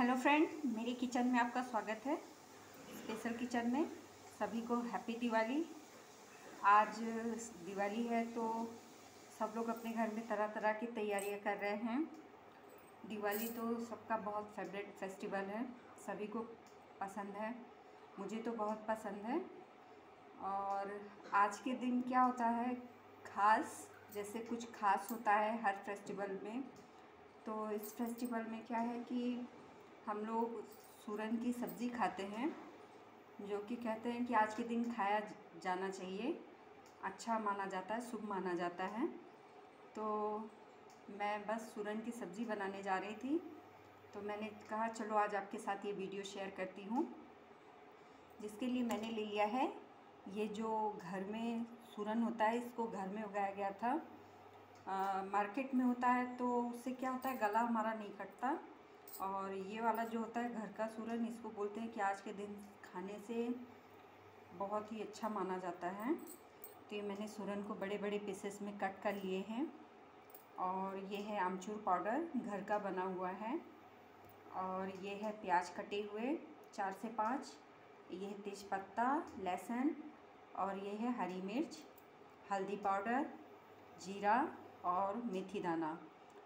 Hello friend, मेरे kitchen में आपका स्वागत है। स्पेशल किचन में सभी को हैप्पी दिवाली। आज दिवाली है तो सब लोग अपने घर में तरह तरह की तैयारियाँ कर रहे हैं। दिवाली तो सबका बहुत फेवरेट फेस्टिवल है, सभी को पसंद है, मुझे तो बहुत पसंद है। और आज के दिन क्या होता है, खास, जैसे कुछ खास होता है हर फेस्टिवल में तो इस फेस्टिवल में क्या है कि हम लोग सूरन की सब्ज़ी खाते हैं जो कि कहते हैं कि आज के दिन खाया जाना चाहिए। अच्छा माना जाता है शुभ माना जाता है। तो मैं बस सूरन की सब्ज़ी बनाने जा रही थी। तो मैंने कहा चलो आज आपके साथ ये वीडियो शेयर करती हूँ। जिसके लिए मैंने ले लिया है ये जो घर में सूरन होता है इसको घर में उगाया गया था। आ, मार्केट में होता है तो उससे क्या होता है गला हमारा नहीं कटता। और ये वाला जो होता है घर का सूरन, इसको बोलते हैं कि आज के दिन खाने से बहुत ही अच्छा माना जाता है। तो ये मैंने सूरन को बड़े बड़े पीसेस में कट कर लिए हैं। और ये है आमचूर पाउडर घर का बना हुआ है। और ये है प्याज कटे हुए, चार से पाँच। ये है तेज़पत्ता, लहसुन और ये है हरी मिर्च, हल्दी पाउडर जीरा और मेथी दाना।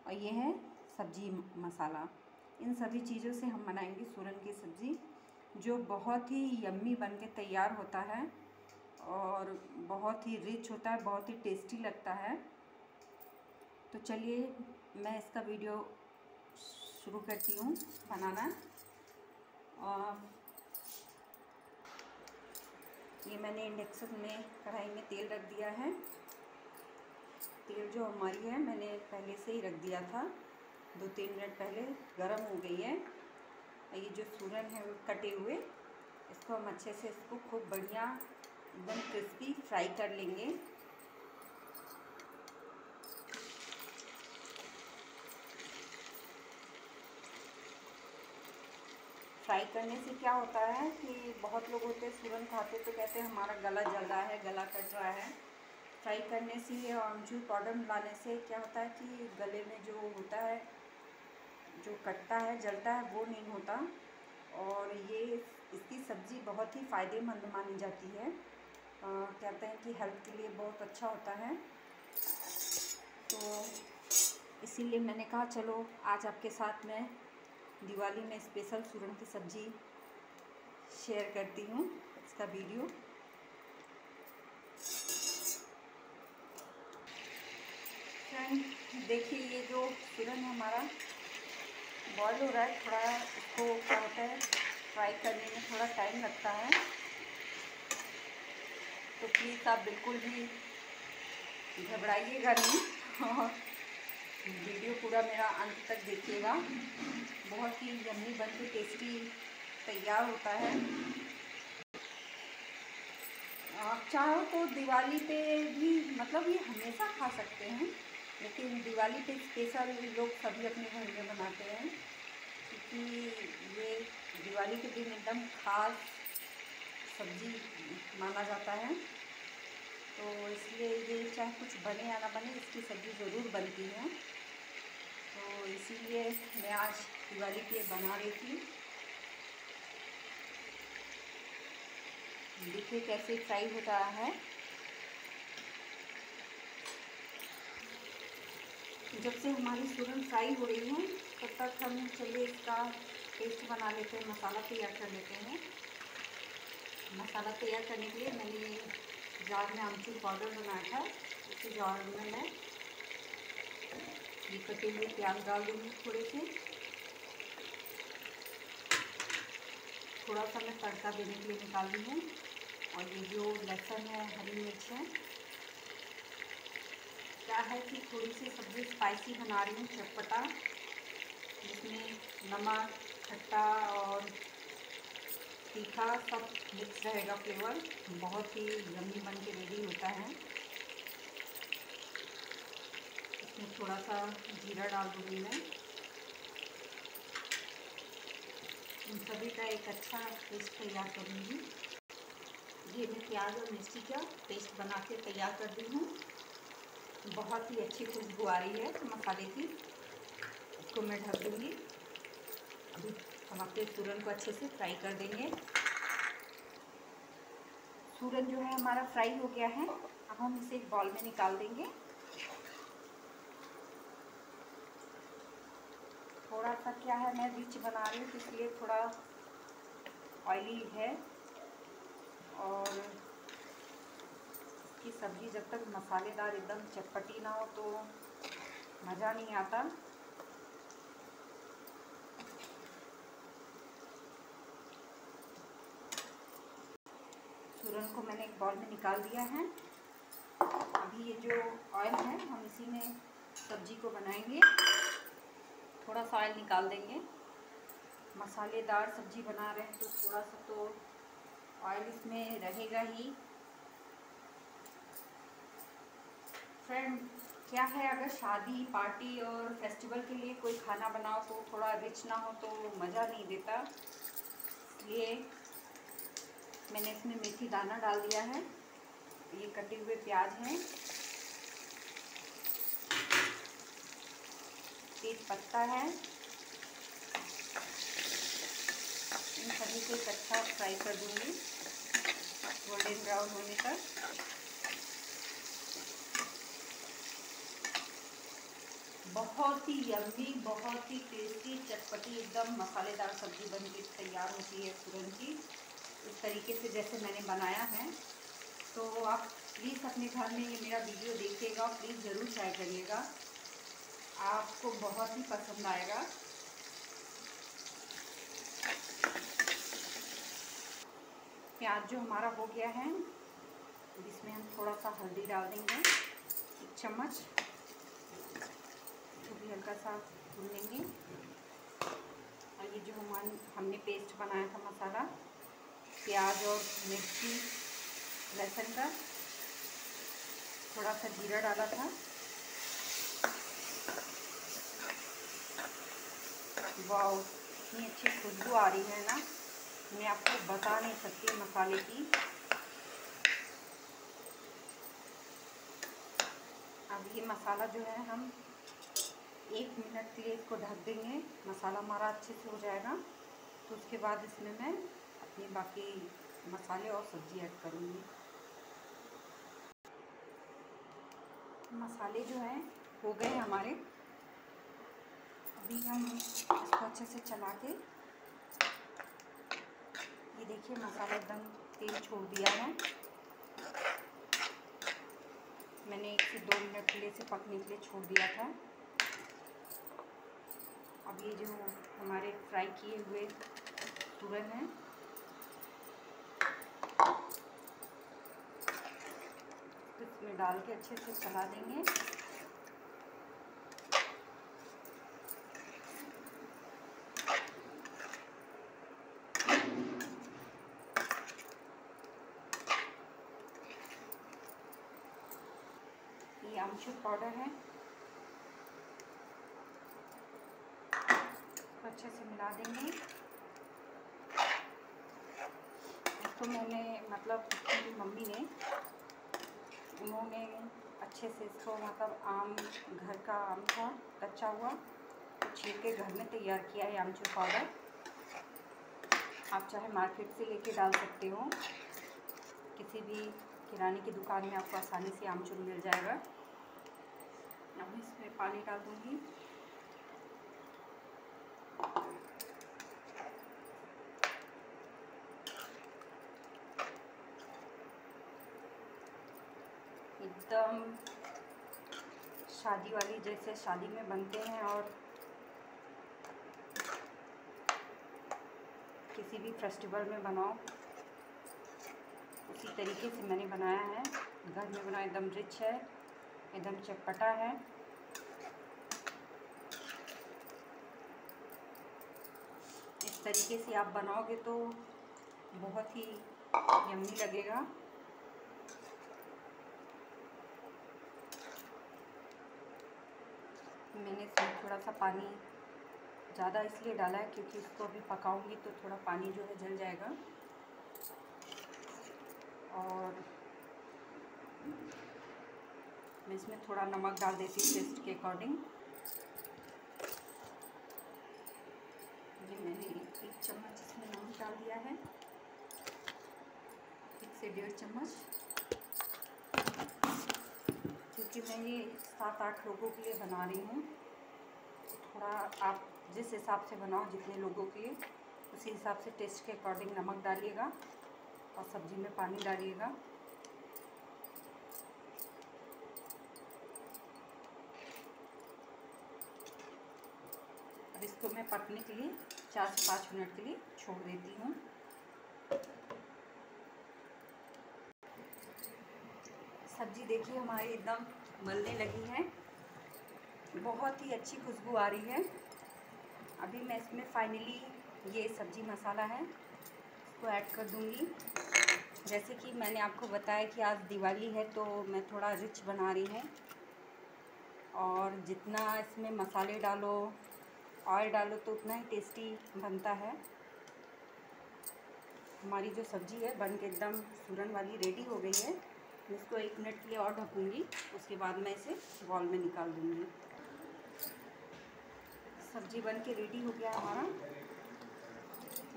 और ये है सब्ज़ी मसाला। इन सभी चीज़ों से हम बनाएँगे सूरन की सब्ज़ी, जो बहुत ही यम्मी बन के तैयार होता है और बहुत ही रिच होता है, बहुत ही टेस्टी लगता है। तो चलिए, मैं इसका वीडियो शुरू करती हूँ बनाना। और ये मैंने इंडक्शन में कढ़ाई में तेल रख दिया है। तेल जो हमारी है, मैंने पहले से ही रख दिया था। दो तीन मिनट पहले गर्म हो गई है। ये जो सूरन है कटे हुए, इसको हम अच्छे से इसको खूब बढ़िया एकदम क्रिस्पी फ्राई कर लेंगे। फ्राई करने से क्या होता है कि बहुत लोग होते हैं सूरन खाते तो कहते हैं हमारा गला जल रहा है, गला कट रहा है। फ्राई करने से अमचूर पाउडर मिलाने से क्या होता है कि गले में जो होता है जो कटता है जलता है वो नहीं होता। और ये इसकी सब्ज़ी बहुत ही फ़ायदेमंद मानी जाती है। आ, कहते हैं कि हेल्थ के लिए बहुत अच्छा होता है। तो इसीलिए मैंने कहा चलो आज आपके साथ मैं दिवाली में स्पेशल सूरन की सब्ज़ी शेयर करती हूँ इसका वीडियो। फ्रेंड देखिए ये जो सूरन हमारा बॉयल हो रहा है, थोड़ा इसको क्या होता है फ्राई करने में थोड़ा टाइम लगता है। तो प्लीज़ आप बिल्कुल भी घबराइएगा नहीं और वीडियो पूरा मेरा अंत तक देखिएगा। बहुत ही यम्मी बन के टेस्टी तैयार होता है। आप चाहो तो दिवाली पे भी मतलब ये हमेशा खा सकते हैं। लेकिन दिवाली पे स्पेशल लोग सभी अपने घर में बनाते हैं, क्योंकि ये दिवाली के दिन एकदम खास सब्ज़ी माना जाता है। तो इसलिए ये चाहे कुछ बने या ना बने, इसकी सब्ज़ी ज़रूर बनती है। तो इसीलिए मैं आज दिवाली के बना रही थी। देखिए कैसे फ्राई हो रहा है। जब से हमारी सूरन फ्राई हो रही है, तब तक हम चलिए इसका पेस्ट बना लेते हैं, मसाला तैयार कर लेते हैं। मसाला तैयार करने के लिए मैंने ये जार में आमचूर पाउडर बनाया था, उसी जार में मैं ये कटे हुए प्याज डाल दूँगी थोड़े से। थोड़ा सा मैं तड़का देने के लिए निकाल दी हूँ, और ये जो लहसुन है, हरी मिर्च है क्या है कि थोड़ी सी सब्ज़ी स्पाइसी बना रही हूँ, चटपटा, जिसमें नमक, खट्टा और तीखा सब मिक्स रहेगा फ्लेवर बहुत ही यम्मी बन के रेडी होता है। इसमें थोड़ा सा जीरा डाल दूँगी मैं। इन सभी का एक अच्छा पेस्ट तैयार करूँगी। ये मैं प्याज और मिर्ची का पेस्ट बना के तैयार कर दी हूँ। बहुत ही अच्छी खुशबू आ रही है मसाले की। इसको मैं ढक दूँगी। अभी हम अपने सूरन को अच्छे से फ्राई कर देंगे। सूरन जो है हमारा फ्राई हो गया है। अब हम इसे एक बॉल में निकाल देंगे। थोड़ा सा क्या है, मैं रिच बना रही हूँ इसलिए थोड़ा ऑयली है। और इसकी सब्ज़ी जब तक मसालेदार एकदम चटपटी ना हो तो मज़ा नहीं आता। सूरन को मैंने एक बॉल में निकाल दिया है। अभी ये जो ऑयल है, हम इसी में सब्ज़ी को बनाएँगे। थोड़ा सा ऑयल निकाल देंगे। मसालेदार सब्ज़ी बना रहे हैं तो थोड़ा सा तो ऑयल इसमें रहेगा ही। फ्रेंड क्या है अगर शादी पार्टी और फेस्टिवल के लिए कोई खाना बनाओ तो थोड़ा रिच ना हो तो मज़ा नहीं देता। इसलिए मैंने इसमें मेथी दाना डाल दिया है। ये कटे हुए प्याज हैं। तेज पत्ता है। इन सभी को अच्छा फ्राई कर दूँगी। गोल्डन ब्राउन होने तक। बहुत ही यम्मी बहुत ही टेस्टी चटपटी, एकदम मसालेदार सब्ज़ी बन के तैयार होती है तुरंत की इस तरीके से जैसे मैंने बनाया है। तो आप प्लीज़ अपने घर में ये मेरा वीडियो देखिएगा प्लीज़ ज़रूर ट्राई करिएगा। आपको बहुत ही पसंद आएगा। प्याज जो हमारा हो गया है, इसमें हम थोड़ा सा हल्दी डाल देंगे, एक चम्मच। तो भी हल्का सा भून लेंगे। और ये जो हमारे, हमने पेस्ट बनाया था मसाला, प्याज और मिर्ची, लहसुन का, थोड़ा सा जीरा डाला था। वाह इतनी अच्छी खुशबू आ रही है ना। मैं आपको बता नहीं सकती मसाले की। अब ये मसाला जो है हम एक मिनट के लिए इसको ढक देंगे। मसाला हमारा अच्छे से हो जाएगा। तो उसके बाद इसमें मैं अपनी बाकी मसाले और सब्ज़ी ऐड करूँगी। मसाले जो हैं, हो गए हमारे। अभी हम इसको अच्छे से चला के, ये देखिए मसाला एकदम तेल छोड़ दिया है। मैंने एक से दो मिनट के लिए इसे पकने के लिए छोड़ दिया था। अब ये जो हमारे फ्राई किए हुए सूरन हैं। तो इसमें डाल के अच्छे से चला देंगे। ये आमचूर पाउडर है इसको अच्छे से मिला देंगे। इसको मैंने मतलब मम्मी ने, उन्होंने अच्छे से इसको मतलब आम, घर का आम था, कच्चा हुआ तो छील के घर में तैयार किया है आमचूर पाउडर। आप चाहे मार्केट से लेके डाल सकते हो। किसी भी किराने की दुकान में आपको आसानी से आमचूर मिल जाएगा। अब इसमें पानी डाल दूँगी। एकदम शादी वाली जैसे शादी में बनते हैं और किसी भी फेस्टिवल में बनाओ। उसी तरीके से मैंने बनाया है। घर में बनाया एकदम रिच है, एकदम चटपटा है। इस तरीके से आप बनाओगे तो बहुत ही यम्मी लगेगा। मैंने इसमें थोड़ा सा पानी ज़्यादा इसलिए डाला है क्योंकि इसको अभी पकाऊँगी तो थोड़ा पानी जो है जल जाएगा। और मैं इसमें थोड़ा नमक डाल देती हूँ टेस्ट के अकॉर्डिंग ये मैंने एक चम्मच इसमें नमक डाल दिया है। एक से डेढ़ चम्मच। क्योंकि मैं ये सात आठ लोगों के लिए बना रही हूँ। थोड़ा आप जिस हिसाब से बनाओ जितने लोगों के लिए, उसी हिसाब से टेस्ट के अकॉर्डिंग नमक डालिएगा और सब्ज़ी में पानी डालिएगा। अब इसको मैं पकने के लिए चार से पाँच मिनट के लिए छोड़ देती हूँ। सब्ज़ी देखिए हमारी एकदम मलने लगी है। बहुत ही अच्छी खुशबू आ रही है। अभी मैं इसमें फाइनली ये सब्ज़ी मसाला है, इसको ऐड कर दूँगी। जैसे कि मैंने आपको बताया कि आज दिवाली है तो मैं थोड़ा रिच बना रही हूँ। और जितना इसमें मसाले डालो ऑयल डालो तो उतना ही टेस्टी बनता है। हमारी जो सब्ज़ी है, बन के एकदम सूरन वाली रेडी हो गई है। मैं इसको एक मिनट के लिए और ढकूँगी, उसके बाद मैं इसे बॉल में निकाल दूँगी। सब्ज़ी बन के रेडी हो गया हमारा।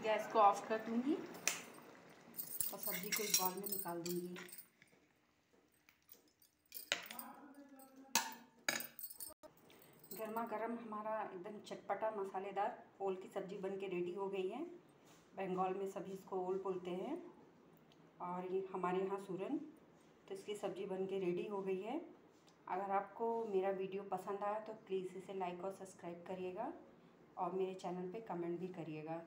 गैस को ऑफ़ कर दूँगी और सब्ज़ी को इस बॉल में निकाल दूँगी। गर्मा गर्म हमारा एकदम चटपटा मसालेदार ओल की सब्ज़ी बन के रेडी हो गई है। बंगाल में सभी इसको ओल बोलते हैं। और ये हमारे यहाँ सूरन तो इसकी सब्ज़ी बन के रेडी हो गई है। अगर आपको मेरा वीडियो पसंद आया तो प्लीज़ इसे लाइक और सब्सक्राइब करिएगा और मेरे चैनल पे कमेंट भी करिएगा।